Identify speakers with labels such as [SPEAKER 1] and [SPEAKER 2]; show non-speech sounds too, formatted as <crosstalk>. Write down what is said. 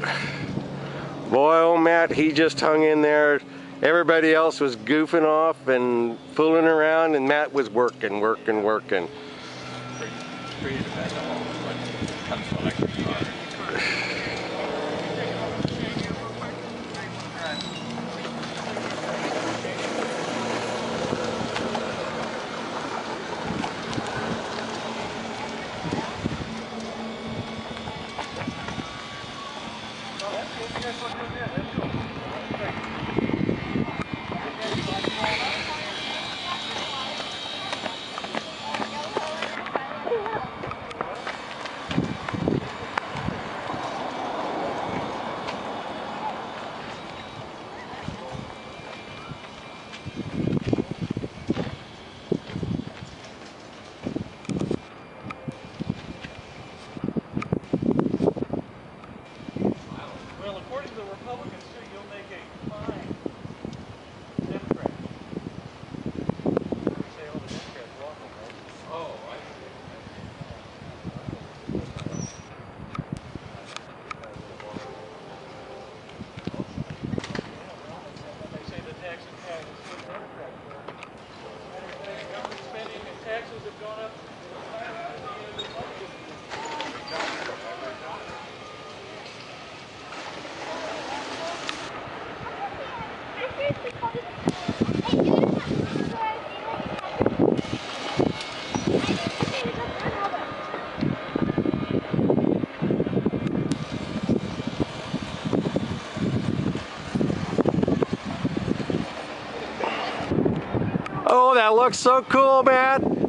[SPEAKER 1] <sighs> Boy, oh Matt, he just hung in there. Everybody else was goofing off and fooling around, and Matt was working, working, working.
[SPEAKER 2] Yeah.
[SPEAKER 1] Oh, that looks so cool, Matt.